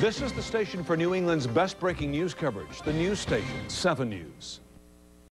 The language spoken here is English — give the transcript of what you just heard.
This is the station for New England's best breaking news coverage, the news station, 7 News.